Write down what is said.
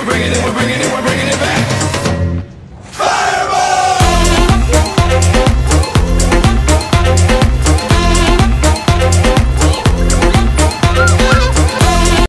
We're bringing